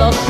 love.